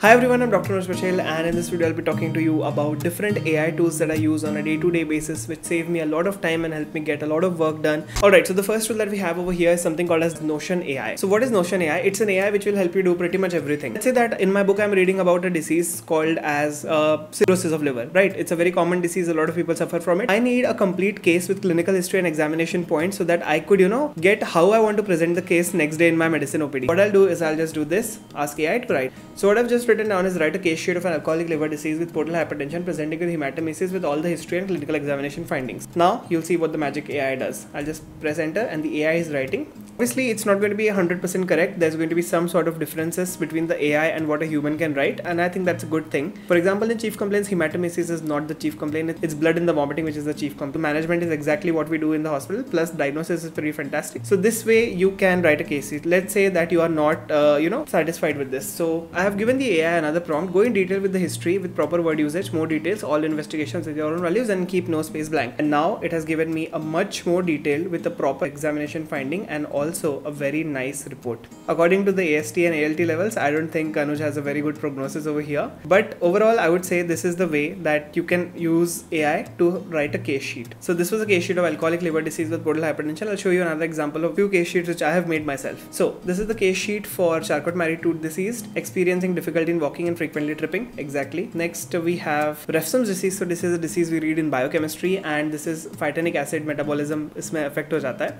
Hi everyone, I'm Dr. Anuj Pachhel and in this video I'll be talking to you about different AI tools that I use on a day-to-day basis which save me a lot of time and help me get a lot of work done. Alright, so the first tool that we have over here is something called as Notion AI. So what is Notion AI? It's an AI which will help you do pretty much everything. Let's say that in my book I'm reading about a disease called as uh, cirrhosis of liver, right? It's a very common disease, a lot of people suffer from it. I need a complete case with clinical history and examination points so that I could, you know, get how I want to present the case next day in my medicine OPD. What I'll do is I'll just do this, ask AI to write. So what I've just written down is write a case sheet of an alcoholic liver disease with portal hypertension presenting with hematemesis with all the history and clinical examination findings. Now you'll see what the magic AI does. I'll just press enter and the AI is writing. Obviously, it's not going to be 100% correct. There's going to be some sort of differences between the AI and what a human can write, and I think that's a good thing. For example, in chief complaints, hematemesis is not the chief complaint. It's blood in the vomiting, which is the chief complaint. Management is exactly what we do in the hospital, plus diagnosis is pretty fantastic. So this way, you can write a case. Let's say that you are not, uh, you know, satisfied with this. So I have given the AI another prompt. Go in detail with the history with proper word usage, more details, all investigations with your own values, and keep no space blank. And now it has given me a much more detail with a proper examination finding and also a very nice report. According to the AST and ALT levels, I don't think Anuj has a very good prognosis over here. But overall, I would say this is the way that you can use AI to write a case sheet. So this was a case sheet of alcoholic liver disease with portal hypertension. I'll show you another example of few case sheets which I have made myself. So this is the case sheet for Charcot-Marie tooth disease, experiencing difficulty in walking and frequently tripping. Exactly. Next, we have Refsum's disease. So this is a disease we read in biochemistry and this is phytanic acid metabolism.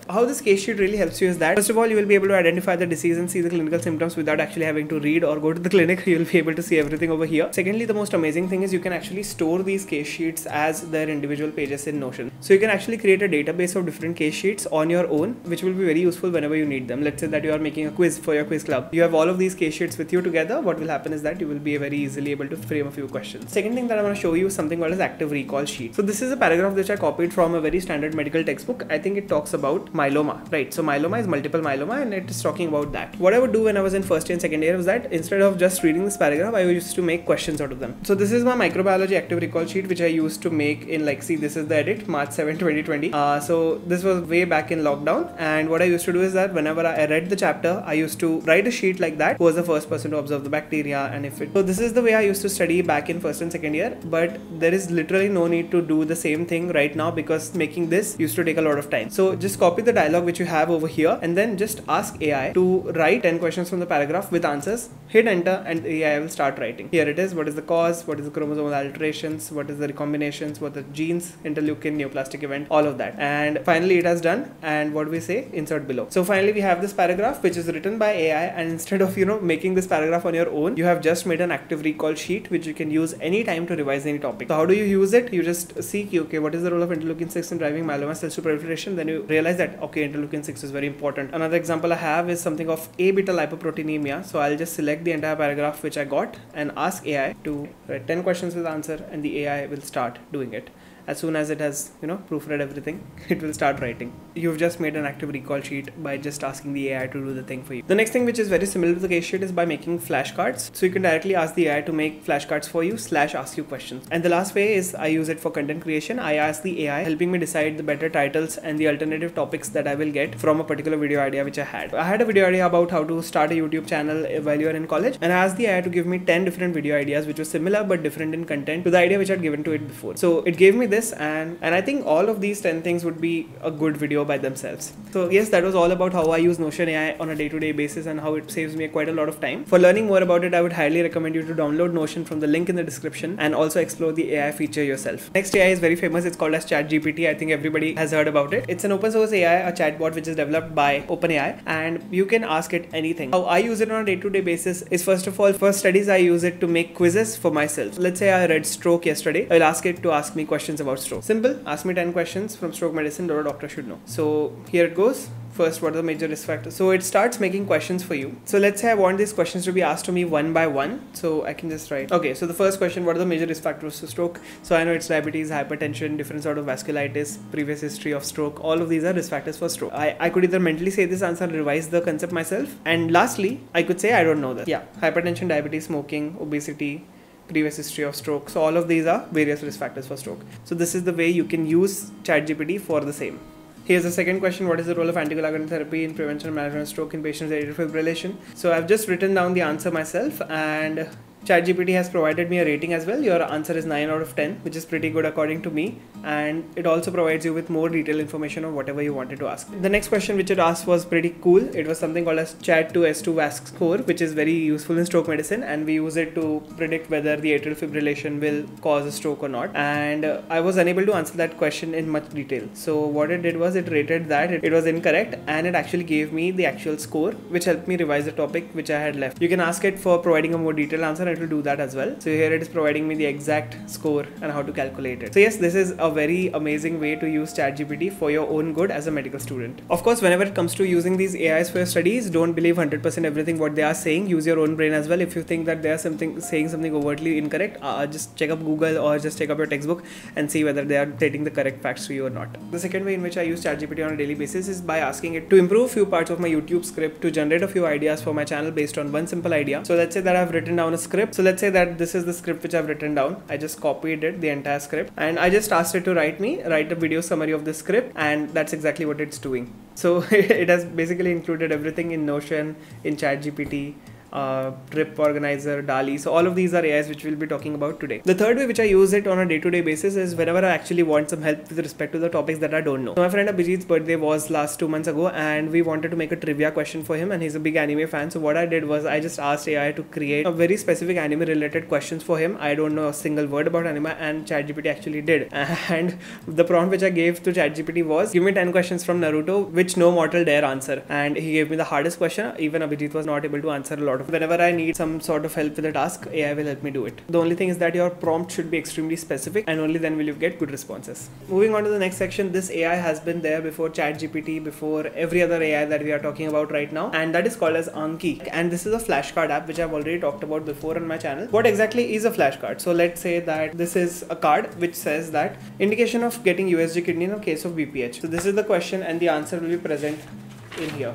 How this case sheet really helps you is that first of all you will be able to identify the disease and see the clinical symptoms without actually having to read or go to the clinic. You'll be able to see everything over here. Secondly, the most amazing thing is you can actually store these case sheets as their individual pages in Notion. So you can actually create a database of different case sheets on your own, which will be very useful whenever you need them. Let's say that you are making a quiz for your quiz club. You have all of these case sheets with you together. What will happen is that you will be very easily able to frame a few questions. Second thing that I want to show you is something called as active recall sheet. So this is a paragraph which I copied from a very standard medical textbook. I think it talks about myeloma, right? So myeloma is multiple myeloma and it is talking about that. What I would do when I was in first year and second year was that instead of just reading this paragraph, I used to make questions out of them. So this is my microbiology active recall sheet, which I used to make in like, see, this is the edit, March 7, 2020. Uh, so this was way back in lockdown. And what I used to do is that whenever I read the chapter, I used to write a sheet like that. Who was the first person to observe the bacteria and if it. So this is the way I used to study back in first and second year. But there is literally no need to do the same thing right now because making this used to take a lot of time. So just copy the dialogue which you have over here and then just ask AI to write 10 questions from the paragraph with answers. Hit enter and AI will start writing. Here it is. What is the cause? What is the chromosomal alterations? What is the recombinations? What are the genes? Interleukin, neoplastic event, all of that. And finally it has done. And what do we say, insert below. So finally we have this paragraph which is written by AI and instead of, you know, making this paragraph on your own, you have just made an active recall sheet which you can use anytime to revise any topic. So how do you use it? You just see, okay, what is the role of interleukin 6 in driving myeloma cells to proliferation? Then you realize that, okay, interleukin 6 is very important. Another example I have is something of abetalipoproteinemia. So I'll just select the entire paragraph which I got and ask AI to write 10 questions with answer and the AI will start doing it as soon as it has you know proofread everything it will start writing. You've just made an active recall sheet by just asking the AI to do the thing for you. The next thing which is very similar to the case sheet is by making flashcards. So you can directly ask the AI to make flashcards for you slash ask you questions. And the last way is I use it for content creation. I ask the AI helping me decide the better titles and the alternative topics that I will get from a particular video idea which I had. I had a video idea about how to start a YouTube channel while you are in college and I asked the AI to give me 10 different video ideas which were similar but different in content to the idea which I'd given to it before. So it gave me this this and and I think all of these 10 things would be a good video by themselves. So yes, that was all about how I use Notion AI on a day-to-day basis and how it saves me quite a lot of time. For learning more about it, I would highly recommend you to download Notion from the link in the description and also explore the AI feature yourself. Next AI is very famous. It's called as ChatGPT. I think everybody has heard about it. It's an open source AI, a chatbot which is developed by OpenAI and you can ask it anything. How I use it on a day-to-day basis is first of all, for studies, I use it to make quizzes for myself. Let's say I read stroke yesterday. I'll ask it to ask me questions about stroke. Simple, ask me 10 questions from stroke medicine that a doctor should know. So here it goes. First, what are the major risk factors? So it starts making questions for you. So let's say I want these questions to be asked to me one by one. So I can just write, okay, so the first question, what are the major risk factors to stroke? So I know it's diabetes, hypertension, different sort of vasculitis, previous history of stroke. All of these are risk factors for stroke. I, I could either mentally say this answer, revise the concept myself. And lastly, I could say I don't know that. Yeah, hypertension, diabetes, smoking, obesity, previous history of stroke. So all of these are various risk factors for stroke. So this is the way you can use ChatGPT for the same. Here's the second question. What is the role of anticoagulant therapy in prevention and management of stroke in patients with atrial fibrillation? So I've just written down the answer myself and ChatGPT has provided me a rating as well. Your answer is 9 out of 10, which is pretty good according to me. And it also provides you with more detailed information on whatever you wanted to ask. The next question which it asked was pretty cool. It was something called as CHA2DS2-VASc score, which is very useful in stroke medicine. And we use it to predict whether the atrial fibrillation will cause a stroke or not. And uh, I was unable to answer that question in much detail. So what it did was it rated that it, it was incorrect and it actually gave me the actual score, which helped me revise the topic which I had left. You can ask it for providing a more detailed answer and it will do that as well. So here it is providing me the exact score and how to calculate it. So yes, this is a very amazing way to use ChatGPT for your own good as a medical student. Of course, whenever it comes to using these AIs for your studies, don't believe 100% everything what they are saying. Use your own brain as well. If you think that they are something saying something overtly incorrect, uh, just check up Google or just check up your textbook and see whether they are stating the correct facts to you or not. The second way in which I use ChatGPT on a daily basis is by asking it to improve few parts of my YouTube script to generate a few ideas for my channel based on one simple idea. So let's say that I've written down a script. So let's say that this is the script which I've written down. I just copied it, the entire script, and I just asked it to write me, write a video summary of the script, and that's exactly what it's doing. So it has basically included everything in Notion, in ChatGPT, uh, trip organizer DALL-E. So all of these are ais which we'll be talking about today. The third way which i use it on a day-to-day basis is whenever i actually want some help with respect to the topics that i don't know. So my friend abhijit's birthday was last two months ago and we wanted to make a trivia question for him and he's a big anime fan. So what i did was i just asked ai to create a very specific anime related questions for him. I don't know a single word about anime and chatgpt actually did. And the prompt which i gave to chatgpt was give me 10 questions from naruto which no mortal dare answer. And he gave me the hardest question. Even abhijit was not able to answer a lot of whenever I need some sort of help with a task, AI will help me do it. The only thing is that your prompt should be extremely specific and only then will you get good responses. Moving on to the next section, this AI has been there before ChatGPT, before every other AI that we are talking about right now, and that is called as Anki. And this is a flashcard app which I've already talked about before on my channel. What exactly is a flashcard? So let's say that this is a card which says that indication of getting USG kidney in a case of BPH. So this is the question and the answer will be present in here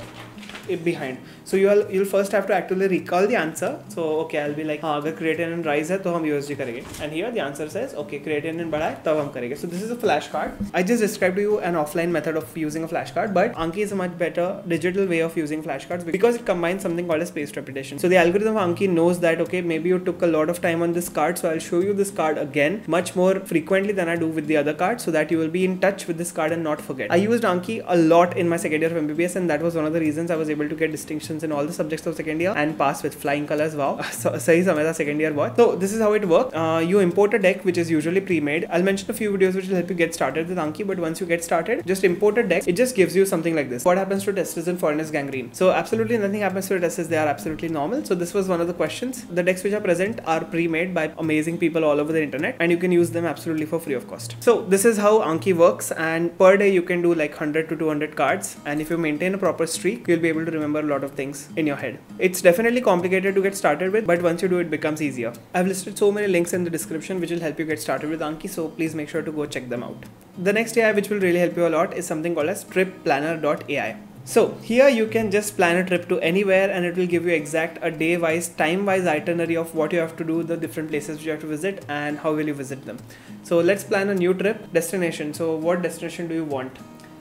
eh, behind so you'll you'll first have to actually recall the answer so okay i'll be like हाँ अगर creatinine rise है तो हम USG करेंगे and here the answer says okay creatinine बढ़ा है तब हम करेंगे so this is a flashcard I just described to you an offline method of using a flashcard but Anki is a much better digital way of using flashcards because it combines something called as spaced repetition so the algorithm of Anki knows that okay maybe you took a lot of time on this card so I'll show you this card again much more frequently than I do with the other cards so that you will be in touch with this card and not forget I used Anki a lot in my second year of MBBS and that was one of the reasons I was able to get distinctions questions in all the subjects of second year and pass with flying colors. Wow. so, sahi samay tha second year boy. So this is how it works. Uh, you import a deck which is usually pre-made. I'll mention a few videos which will help you get started with Anki, but once you get started, just import a deck. It just gives you something like this. What happens to testes and Fournier's gangrene? So absolutely nothing happens to testes. They are absolutely normal. So this was one of the questions. The decks which are present are pre-made by amazing people all over the internet and you can use them absolutely for free of cost. So this is how Anki works and per day you can do like 100 to 200 cards and if you maintain a proper streak, you'll be able to remember a lot of things in your head. It's definitely complicated to get started with, but once you do, it becomes easier. I've listed so many links in the description which will help you get started with Anki, so please make sure to go check them out. The next AI which will really help you a lot is something called as tripplanner.ai. So here you can just plan a trip to anywhere and it will give you exact a day wise, time wise itinerary of what you have to do, the different places you have to visit and how will you visit them. So let's plan a new trip destination. So what destination do you want?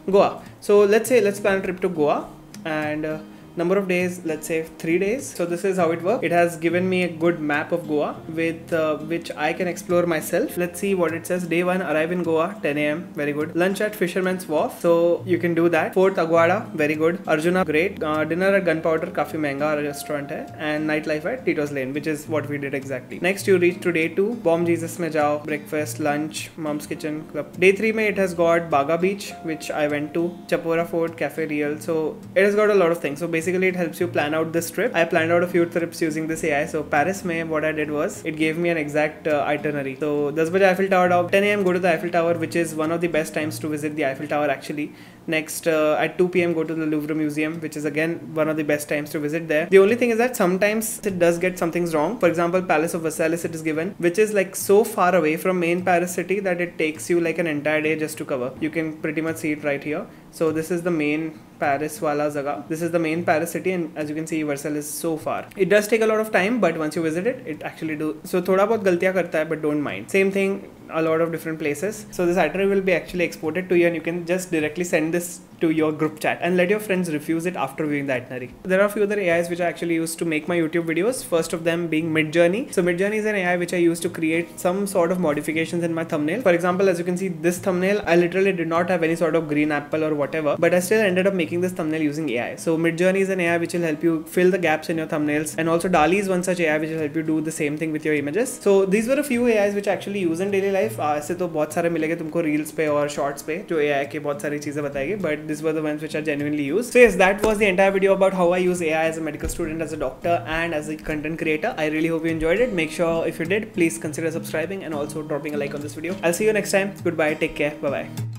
Goa. So let's say let's plan a trip to Goa and uh, number of days let's say three days. So this is how it works. It has given me a good map of goa with uh, which i can explore myself. Let's see what it says. Day one arrive in goa 10 a.m very good. Lunch at fisherman's wharf. So you can do that. Fort aguada. Very good. Anjuna great. Uh, dinner at gunpowder. Kafi mehanga restaurant hai, and nightlife at tito's lane which is what we did exactly. Next you reach to day two. Bom jesus mein jao. Breakfast lunch mom's kitchen club. Day three mein it has got baga beach which i went to. Chapora fort cafe real. So it has got a lot of things. So basically basically it helps you plan out this trip. I planned out a few trips using this AI. So Paris May, what I did was it gave me an exact uh, itinerary. So 10 baje Eiffel Tower 10 a.m. go to the Eiffel Tower, which is one of the best times to visit the Eiffel Tower actually. Next uh, at 2 p.m. go to the Louvre Museum, which is again one of the best times to visit there. The only thing is that sometimes it does get some things wrong. For example, Palace of Versailles it is given, which is like so far away from main Paris city that it takes you like an entire day just to cover. You can pretty much see it right here. So this is the main Paris wala zaga. This is the main Paris city and as you can see Versailles is so far. It does take a lot of time but once you visit it, it actually do. So thoda bahut galtiyan karta hai but don't mind. Same thing a lot of different places. So this itinerary will be actually exported to you and you can just directly send this to your group chat and let your friends refuse it after viewing the itinerary. There are a few other AIs which I actually use to make my YouTube videos. First of them being Midjourney. So Midjourney is an AI which I use to create some sort of modifications in my thumbnail. For example, as you can see this thumbnail, I literally did not have any sort of green apple or whatever, but I still ended up making this thumbnail using AI. So Midjourney is an AI which will help you fill the gaps in your thumbnails and also DALL-E is one such AI which will help you do the same thing with your images. So these were a few AIs which I actually use in daily life. Life ऐसे तो बहुत सारे मिलेंगे तुमको reels पे और shorts पे, जो ए आई के बहुत सारी चीज़ें बताएगी but this was this which are genuinely use so is that was the entire video about how I use A I as a medical student as a doctor and as a content creator I really hope you enjoyed it make sure if you did please consider subscribing and also dropping like on this video I see you next time goodbye take care bye